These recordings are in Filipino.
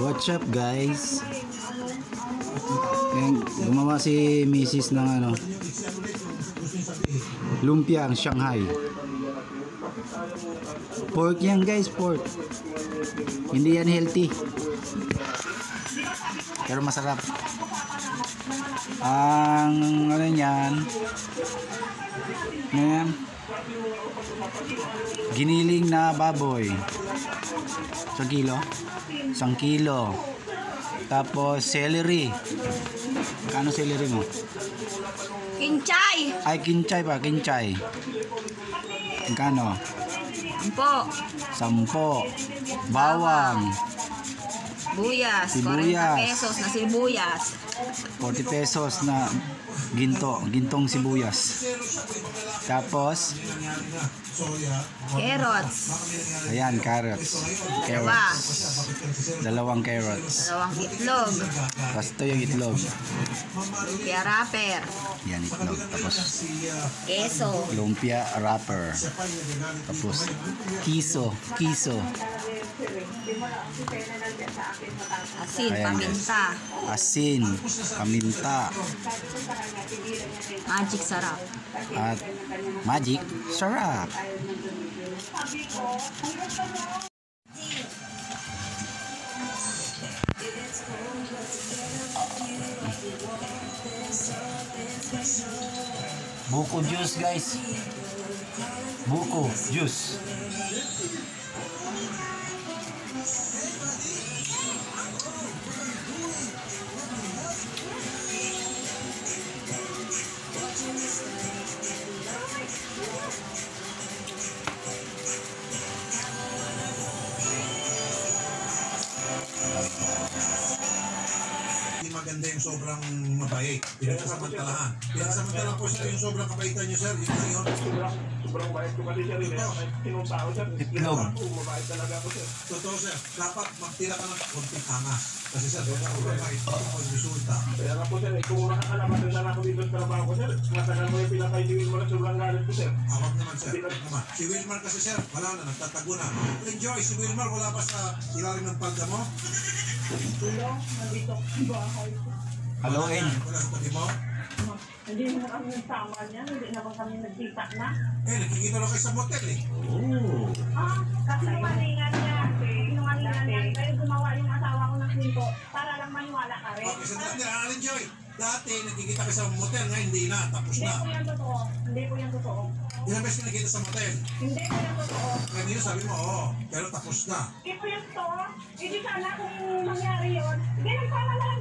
What's up guys? Ayan, gumawa si Mrs. ng ano Lumpia ang Shanghai Pork yan guys, pork Hindi yan healthy Pero masarap Ang ano yan yan Giniling na baboy Isang kilo? Isang kilo. Tapos celery. Kano celery mo? Kinchay! Ay, kinchay pa, kinchay. Kano? Po. Sampo. Bawang. Buyas. Sibuyas. 40 pesos na sibuyas. 40 pesos na ginto. Gintong sibuyas. Tapos, Carrots. ayan, carrots. Carrots. Dalawang carrots. Dalawang itlog. Tapos ito yung itlog. Lumpia wrapper. Yan, itlog. Tapos, Keso. lumpia wrapper. Tapos, kiso. Kiso. Asin. Ayan, Paminta. Asin. Paminta. Magic sarap. At magic sarap. Buko juice guys. Buko juice. Maganda yung sobrang mabait. Pinagsasamantalahan. Pinagsamantalahan po sir yung sobrang kabaitan niyo sir. Yun lang yun. Sobrang, bait ko kasi siya rin. Eh. Sinong tao siya. Itlog. Ako, mabait talaga ako siya. Totoo sir. Dapat magtira ka ng konting angas. Kasi sir, kung sobrang bait, ito yung resulta. Kaya nga po sir, eh, kung nakakalaman din na ako dito sa trabaho ko sir, matagal mo yung pinakaidiwin mo lang sobrang galit ko sir. Awag naman sir. Naman. Si Wilmar kasi sir, wala na, nagtatago na. Enjoy, si Wilmar wala pa sa ilalim ng palda mo. Haluin. Wala sa tabi mo. Hindi mo kami nagsama niya, hindi naman kami nagkita na. Eh, nakikita lang kayo sa motel eh. Ah, kasi sinungalingan niya. Sinungalingan niya. Kaya gumawa yung asawa ko ng kwento para lang maniwala ka rin. Okay, sandali, ah, enjoy. Dati, nakikita kayo sa motel, ngayon hindi na, tapos Hindi na. po yan totoo. Hindi po yan totoo. Ilang beses ka nakikita sa motel? Hindi po yan totoo. Kanina sabi mo, oo, pero tapos na. Hindi po yan totoo. Hindi sana kung mangyari yun. Ganun sana lang.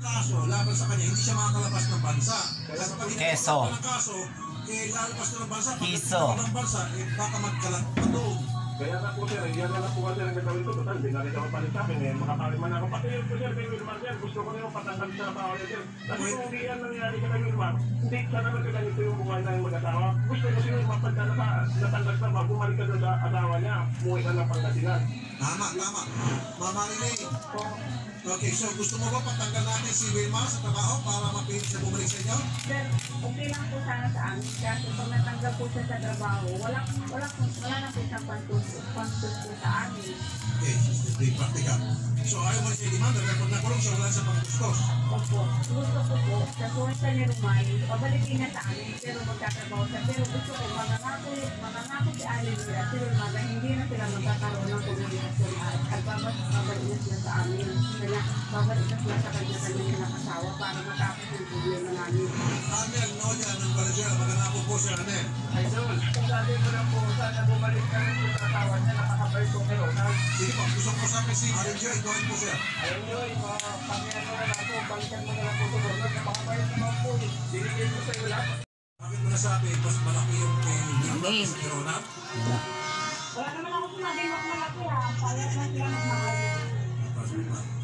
Kaso laban sa kanya, hindi siya makakalabas ng bansa. Kasi pag hindi Keso. ng kaso, eh lalabas na ng bansa. Pag Kiso. ng bansa, eh baka magkalat pa doon. Kaya nga po sir, eh, yan na lang po kasi ang gagawin ko. Total, hindi na rin ako palit sa akin eh. Makakali man ako. Pati yun po sir, kay Wilmar sir, gusto ko na yung patanggal sa trabaho niya sir. Kasi kung hindi yan nangyari ka kay Wilmar, hindi sana naman ganito yung buhay na yung mag-asawa. Gusto ko si Wilmar pagka nata- natanggal sa trabaho, bumalik ka sa asawa niya, umuwi ka ng Pangasinan. Tama, tama. Mama. Okay, so gusto mo ba patanggal natin si Wilmar sa trabaho para mapilit siya bumalik sa inyo? Sir, okay lang po sana sa amin. Kasi pag natanggap po siya sa trabaho, wala, wala, wala na po siyang pantus po sa amin. Okay, be practical. So ayaw mo siya demand, record na kulong siya wala sa pangkustos. Opo. Gusto ko po, sa kuwenta ni Rumay, pabalikin na sa amin, pero magtatrabaho siya. Pero gusto ko, mangangako, mangangako si Alin nila, si Rumay, na hindi na sila magkakaroon ng komunikasyon at at babalik babalik na sila sa amin. Kaya babalik na sila sa kanya-kanya na kasawa para matapos yung problema namin. Anel, Noya, ng Valenzuela, magandang po po siya, Anel. Idol, sabi ko lang po, sana bumalik ka rin sa asawa niya, nakakabait ko kay Ronald. Sige po, gusto ko sa akin si Arenjo, ikaw po siya. Mga pangyayon na lang po, balikan mo na lang po ito, Ronald, napakabait naman po. Binigay ko sa'yo lahat. Bakit mo nasabi, mas malaki yung kay Amen. kay Ronald? Wala naman ako sinabi mas malaki ha. Payat na sila mas malaki. Mas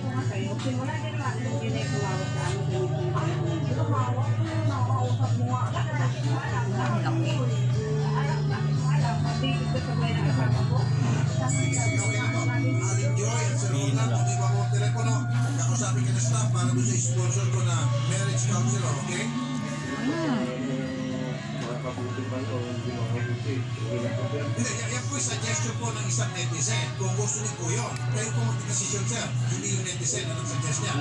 sabi ka na staff para doon sa sponsor ko na marriage counselor, okay? Mm. Makakabuti ba o hindi makakabuti? Hindi na yan, yan po yung suggestion po ng isang netizen. Kung gusto niyo po yun, kayo po mag-decision sir. Hindi yung netizen na nag-suggest niya.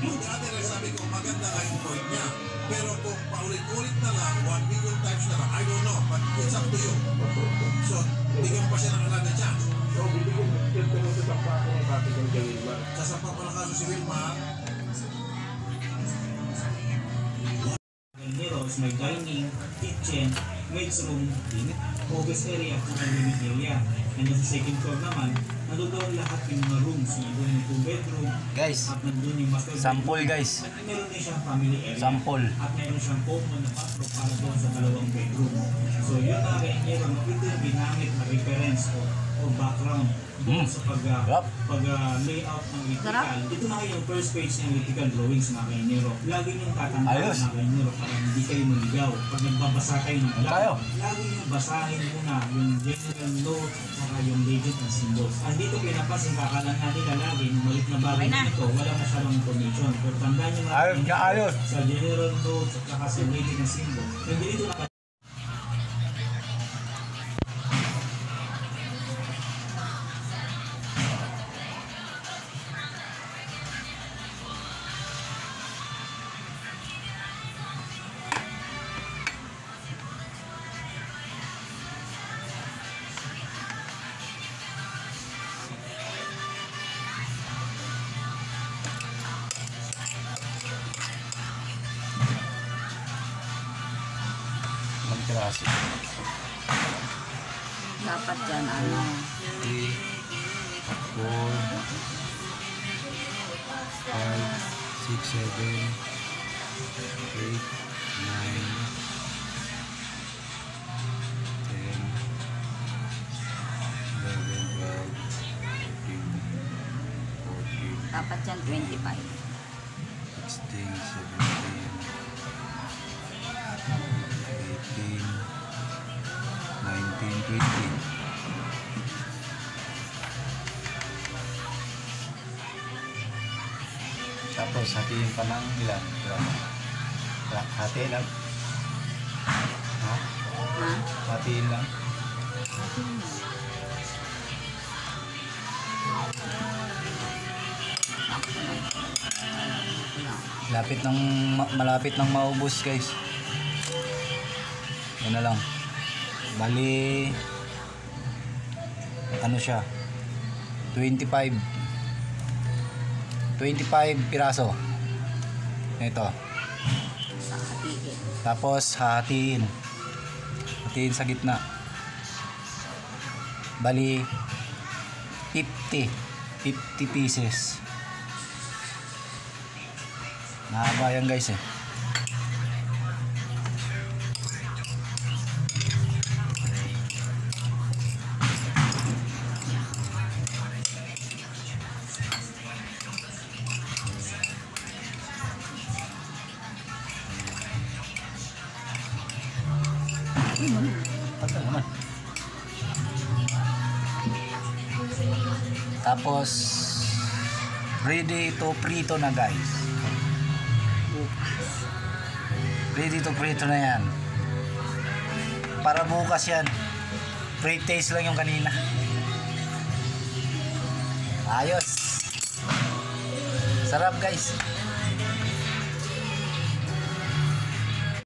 The other hand, sabi ko, maganda nga yung point niya. Pero kung paulit-ulit na lang, one million times na lang, I don't know, but it's up to you. So, bigyan pa siya ng another chance. So, bibigyan ko sa pa ako ng copy ng kay Wilmar. Sasampa pa ng kaso si Wilma, Heroes, may dining, kitchen, maid's room, office area, at saka living area. And sa second floor naman, nandoon lahat yung mga rooms. Nandun yung two bedroom, Guys, at nandun yung master bedroom. sample guys. At meron din siyang family area. Sample. At meron siyang common na bathroom para doon sa dalawang bedroom. So yun na rin meron. Ito yung ginamit na reference o, o background doon Mm. sa pag, uh, Yup. pag uh, layout ng electrical. Ito na yung first page ng electrical drawings mga kainero. Lagi niyong tatandaan Ayos. mga kainero para hindi kayo maligaw. Pag nagbabasa kayo ng tayo? lagi niyong basahin muna yung general notes at yung legend and symbols. Andito pinapasin kakalan natin na lagi yung malit na bagay Okay na. na ito, wala masyadong information. Pero tandaan niyo mga Ayos na ayos. sa general notes at saka sa legend and symbols. Hindi dito Magkirasi. Dapat yan, ano. 3, 4, 5, 6, 7, 8, 9, 10, 11, 12, 13, 14, Dapat yan, 25. 16, 17, 19, 20. Tapos hatiin pa ng ilan? Ilan? Ilan? Hati lang? Ha? Ha? Hatiin lang? Lapit ng ma- malapit ng maubos guys. Yan na lang. Bali ano siya? 25 25 piraso. Ito. Tapos hatiin. Hatiin sa gitna. Bali 50 50 pieces. Mahaba guys eh. Tapos ready to prito na guys. Ready to prito na yan. Para bukas yan. Pre-taste lang yung kanina. Ayos. Sarap guys.